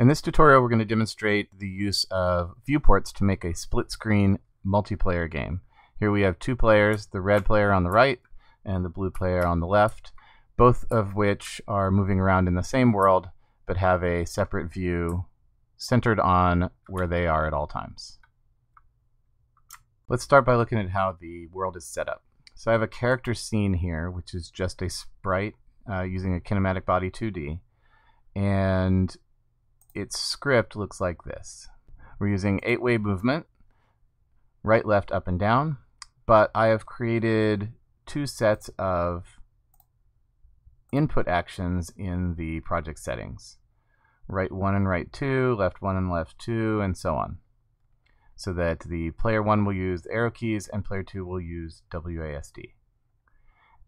In this tutorial, we're going to demonstrate the use of viewports to make a split-screen multiplayer game. Here we have two players, the red player on the right and the blue player on the left, both of which are moving around in the same world but have a separate view centered on where they are at all times. Let's start by looking at how the world is set up. So I have a character scene here, which is just a sprite uh, using a kinematic body 2D. And its script looks like this. We're using eight-way movement, right, left, up, and down. But I have created two sets of input actions in the project settings. Right 1 and right 2, left 1 and left 2, and so on so that the player 1 will use arrow keys and player 2 will use WASD.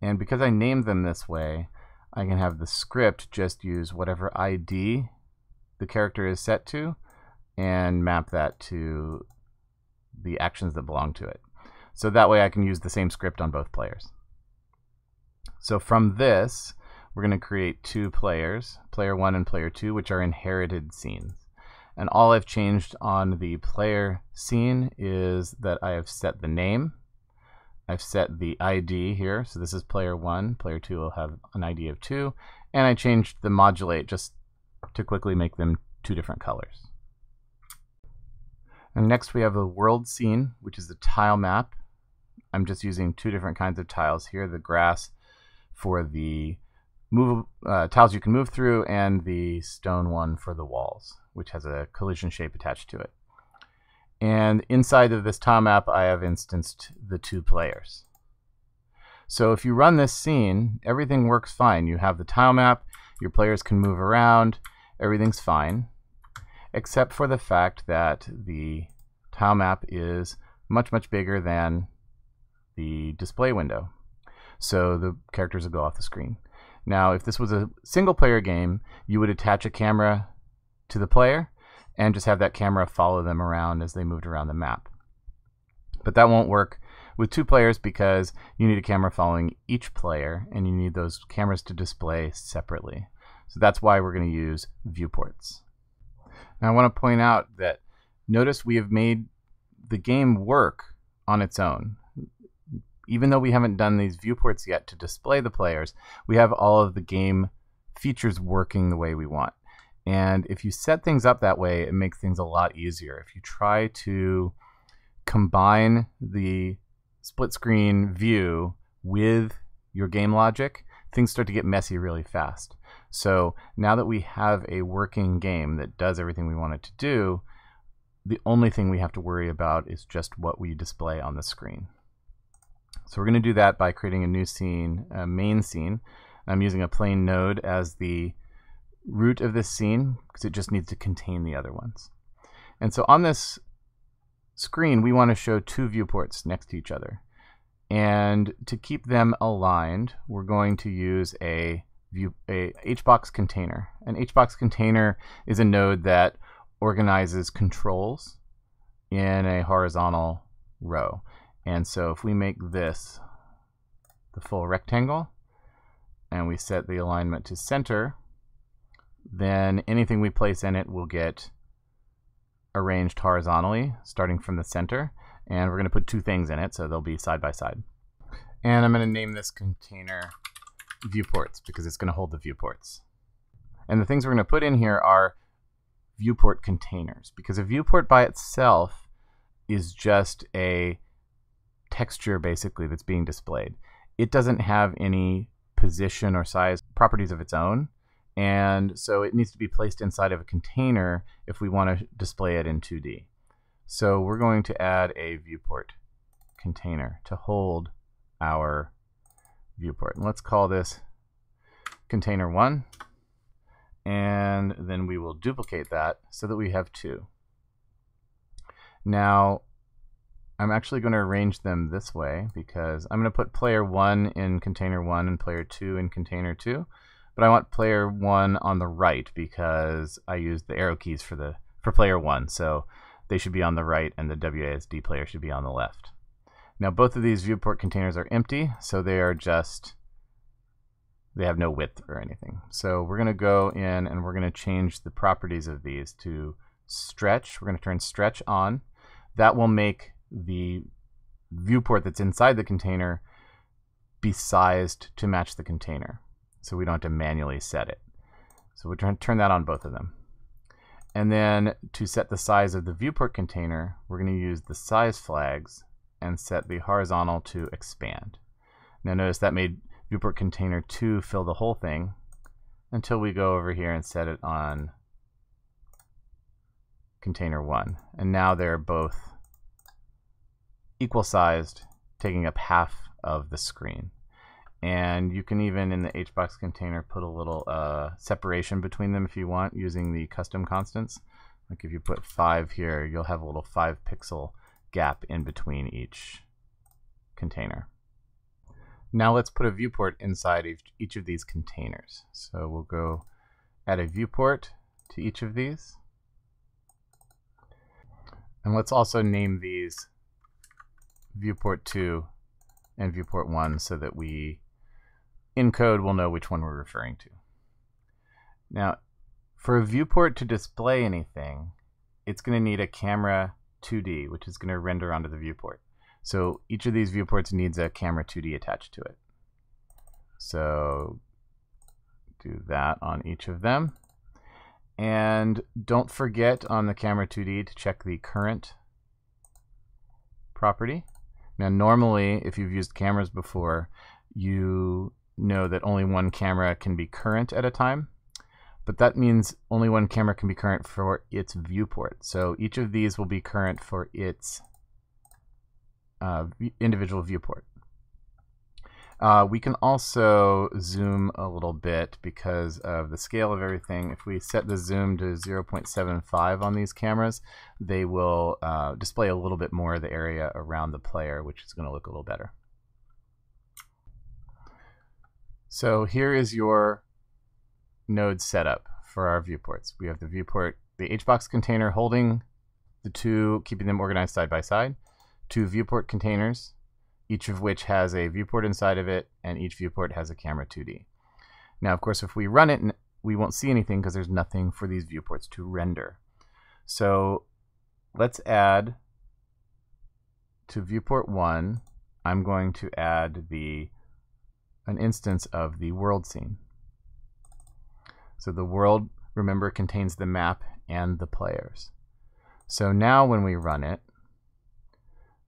And because I named them this way, I can have the script just use whatever ID the character is set to and map that to the actions that belong to it. So that way I can use the same script on both players. So from this, we're going to create two players, player 1 and player 2, which are inherited scenes. And all I've changed on the player scene is that I have set the name. I've set the ID here. So this is player one. Player two will have an ID of two. And I changed the modulate just to quickly make them two different colors. And next we have a world scene, which is a tile map. I'm just using two different kinds of tiles here. The grass for the move uh, tiles you can move through and the stone one for the walls which has a collision shape attached to it. And inside of this tile map, I have instanced the two players. So if you run this scene, everything works fine. You have the tile map, your players can move around, everything's fine, except for the fact that the tile map is much, much bigger than the display window. So the characters will go off the screen. Now, if this was a single player game, you would attach a camera to the player and just have that camera follow them around as they moved around the map. But that won't work with two players because you need a camera following each player and you need those cameras to display separately. So that's why we're going to use viewports. Now I want to point out that notice we have made the game work on its own. Even though we haven't done these viewports yet to display the players, we have all of the game features working the way we want. And if you set things up that way, it makes things a lot easier. If you try to combine the split screen view with your game logic, things start to get messy really fast. So now that we have a working game that does everything we want it to do, the only thing we have to worry about is just what we display on the screen. So we're going to do that by creating a new scene, a main scene. I'm using a plain node as the root of this scene because it just needs to contain the other ones. And so on this screen, we want to show two viewports next to each other. And to keep them aligned, we're going to use a view a HBox container. An HBox container is a node that organizes controls in a horizontal row. And so if we make this the full rectangle and we set the alignment to center, then anything we place in it will get arranged horizontally, starting from the center. And we're going to put two things in it, so they'll be side by side. And I'm going to name this container viewports because it's going to hold the viewports. And the things we're going to put in here are viewport containers because a viewport by itself is just a texture basically that's being displayed. It doesn't have any position or size properties of its own. And so it needs to be placed inside of a container if we want to display it in 2D. So we're going to add a viewport container to hold our viewport. And let's call this container 1. And then we will duplicate that so that we have two. Now, I'm actually going to arrange them this way because I'm going to put player 1 in container 1 and player 2 in container 2 but I want player one on the right because I used the arrow keys for the for player one, so they should be on the right and the WASD player should be on the left. Now both of these viewport containers are empty, so they are just they have no width or anything. So we're going to go in and we're going to change the properties of these to stretch. We're going to turn stretch on. That will make the viewport that's inside the container be sized to match the container. So we don't have to manually set it. So we turn, turn that on both of them. And then to set the size of the viewport container, we're going to use the size flags and set the horizontal to expand. Now notice that made viewport container 2 fill the whole thing until we go over here and set it on container 1. And now they're both equal sized, taking up half of the screen. And you can even, in the HBox container, put a little uh, separation between them if you want using the custom constants. Like if you put 5 here, you'll have a little 5 pixel gap in between each container. Now let's put a viewport inside each of these containers. So we'll go add a viewport to each of these. And let's also name these viewport 2 and viewport 1 so that we, in code, will know which one we're referring to. Now, for a viewport to display anything, it's going to need a camera 2D, which is going to render onto the viewport. So each of these viewports needs a camera 2D attached to it. So do that on each of them. And don't forget on the camera 2D to check the current property. Now normally, if you've used cameras before, you know that only one camera can be current at a time. But that means only one camera can be current for its viewport. So each of these will be current for its uh, individual viewport. Uh, we can also zoom a little bit because of the scale of everything. If we set the zoom to 0.75 on these cameras, they will uh, display a little bit more of the area around the player, which is going to look a little better. So here is your node setup for our viewports. We have the viewport, the HBox container holding the two, keeping them organized side by side, two viewport containers, each of which has a viewport inside of it, and each viewport has a camera 2D. Now, of course, if we run it, we won't see anything because there's nothing for these viewports to render. So let's add to viewport 1, I'm going to add the an instance of the world scene. So the world, remember, contains the map and the players. So now when we run it,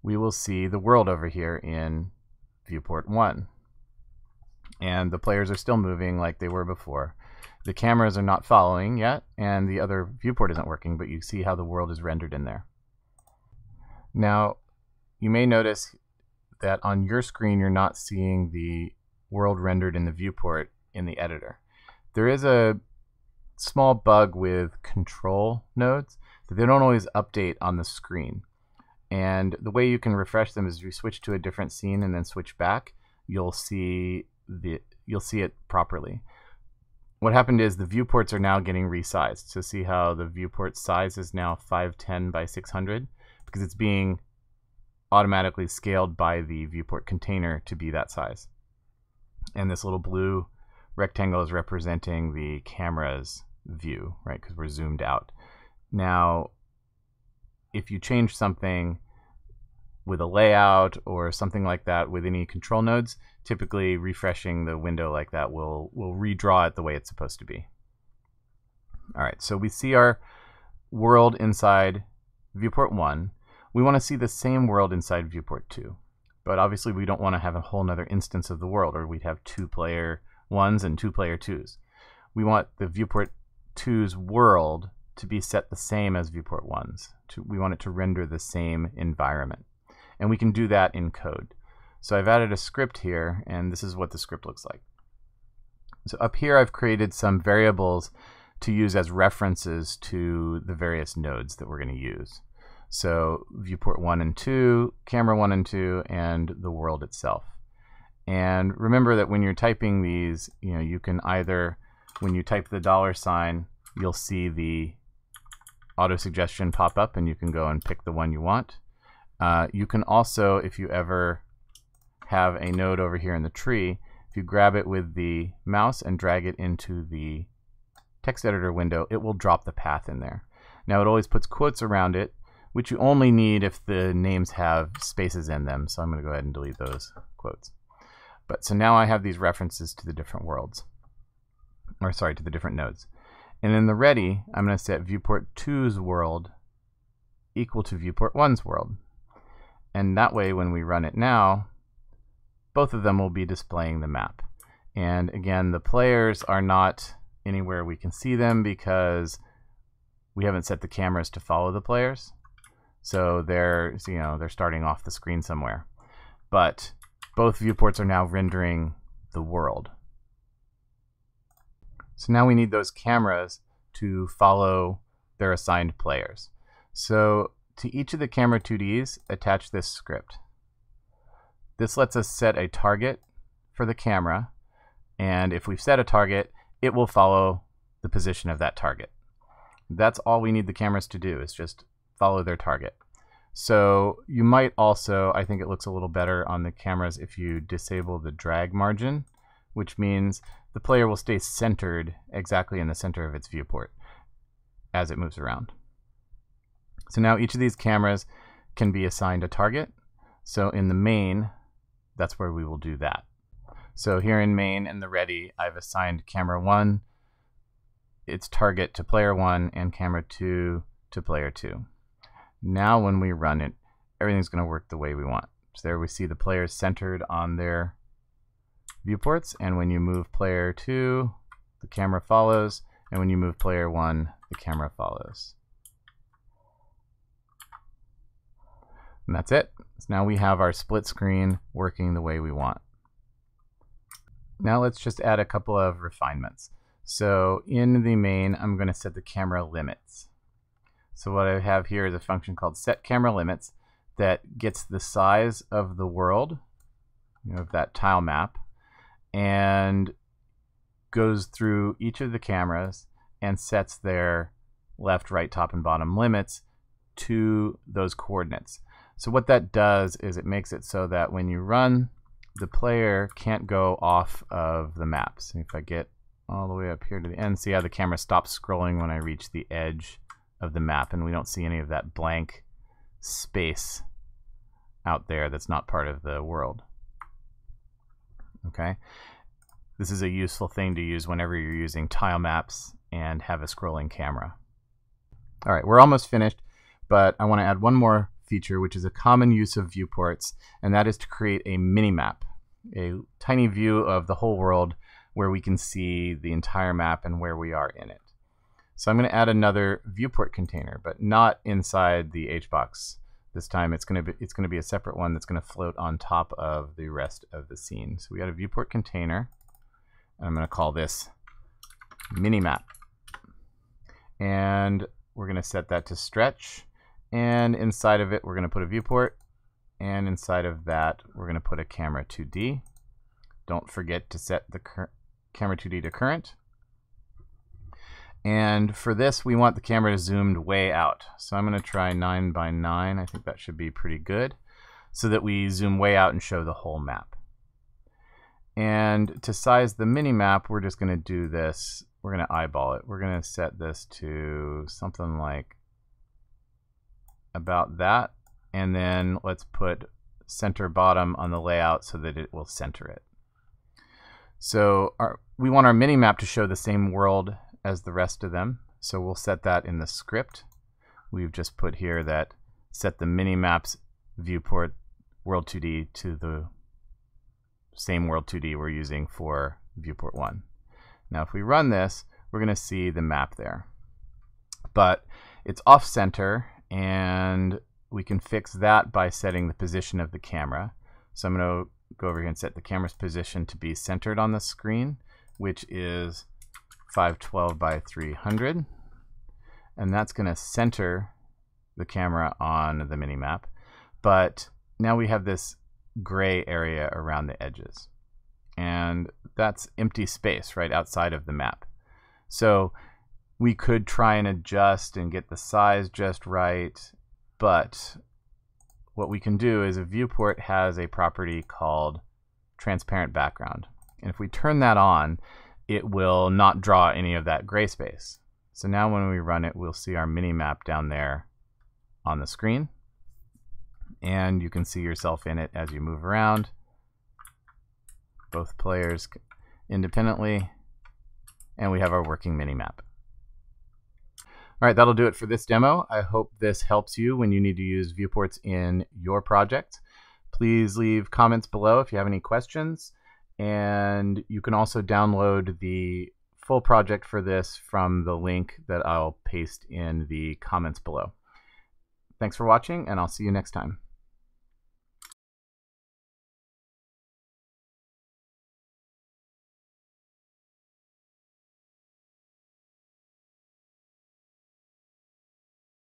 we will see the world over here in viewport 1. And the players are still moving like they were before. The cameras are not following yet, and the other viewport isn't working, but you see how the world is rendered in there. Now, you may notice that on your screen you're not seeing the world rendered in the viewport in the editor. There is a small bug with control nodes that they don't always update on the screen. And the way you can refresh them is you switch to a different scene and then switch back. You'll see the you'll see it properly. What happened is the viewports are now getting resized. So see how the viewport size is now 510 by 600 because it's being automatically scaled by the viewport container to be that size. And this little blue rectangle is representing the camera's view, right? Because we're zoomed out. Now, if you change something with a layout or something like that with any control nodes, typically refreshing the window like that will, will redraw it the way it's supposed to be. All right, so we see our world inside viewport 1. We want to see the same world inside viewport 2. But obviously we don't want to have a whole other instance of the world, or we'd have two player 1s and two player 2s. We want the viewport 2's world to be set the same as viewport 1's. To, we want it to render the same environment. And we can do that in code. So I've added a script here, and this is what the script looks like. So up here I've created some variables to use as references to the various nodes that we're going to use. So viewport 1 and 2, camera 1 and 2, and the world itself. And remember that when you're typing these, you know, you can either, when you type the dollar sign, you'll see the auto suggestion pop up and you can go and pick the one you want. Uh, you can also, if you ever have a node over here in the tree, if you grab it with the mouse and drag it into the text editor window, it will drop the path in there. Now it always puts quotes around it, which you only need if the names have spaces in them. So I'm going to go ahead and delete those quotes. But so now I have these references to the different worlds, or sorry, to the different nodes. And in the ready, I'm going to set viewport 2's world equal to viewport 1's world. And that way, when we run it now, both of them will be displaying the map. And again, the players are not anywhere we can see them because we haven't set the cameras to follow the players. So they're, you know, they're starting off the screen somewhere. But both viewports are now rendering the world. So now we need those cameras to follow their assigned players. So to each of the camera 2Ds, attach this script. This lets us set a target for the camera, and if we've set a target, it will follow the position of that target. That's all we need the cameras to do, is just follow their target. So you might also, I think it looks a little better on the cameras if you disable the drag margin, which means the player will stay centered exactly in the center of its viewport as it moves around. So now each of these cameras can be assigned a target. So in the main, that's where we will do that. So here in main and the ready, I've assigned camera 1 its target to player 1 and camera 2 to player 2. Now when we run it, everything's going to work the way we want. So there we see the players centered on their viewports, and when you move player 2, the camera follows, and when you move player 1, the camera follows. And that's it. So now we have our split screen working the way we want. Now let's just add a couple of refinements. So in the main, I'm going to set the camera limits. So what I have here is a function called set camera limits that gets the size of the world, you know, of that tile map, and goes through each of the cameras and sets their left, right, top, and bottom limits to those coordinates. So what that does is it makes it so that when you run, the player can't go off of the maps. If I get all the way up here to the end, see how the camera stops scrolling when I reach the edge of the map and we don't see any of that blank space out there that's not part of the world. Okay, this is a useful thing to use whenever you're using tile maps and have a scrolling camera. All right, we're almost finished, but I want to add one more feature, which is a common use of viewports, and that is to create a mini map, a tiny view of the whole world where we can see the entire map and where we are in it. So I'm going to add another viewport container, but not inside the HBox. This time it's going to be it's going to be a separate one that's going to float on top of the rest of the scene. So we got a viewport container. and I'm going to call this minimap. And we're going to set that to stretch and inside of it, we're going to put a viewport. And inside of that, we're going to put a camera 2D. Don't forget to set the camera 2D to current. And for this, we want the camera zoomed way out. So I'm going to try 9 by 9. I think that should be pretty good. So that we zoom way out and show the whole map. And to size the mini map, we're just going to do this. We're going to eyeball it. We're going to set this to something like about that. And then let's put center bottom on the layout so that it will center it. So our, we want our mini map to show the same world as the rest of them. So we'll set that in the script. We've just put here that set the mini maps viewport world 2D to the same world 2D we're using for viewport 1. Now if we run this, we're going to see the map there. But it's off center and we can fix that by setting the position of the camera. So I'm going to go over here and set the camera's position to be centered on the screen, which is 512 by 300. And that's going to center the camera on the mini map. But now we have this gray area around the edges. And that's empty space right outside of the map. So we could try and adjust and get the size just right, but what we can do is a viewport has a property called transparent background. And if we turn that on, it will not draw any of that gray space. So now when we run it, we'll see our mini map down there on the screen. And you can see yourself in it as you move around. Both players independently. And we have our working mini map. All right, that'll do it for this demo. I hope this helps you when you need to use viewports in your project. Please leave comments below if you have any questions. And you can also download the full project for this from the link that I'll paste in the comments below. Thanks for watching, and I'll see you next time.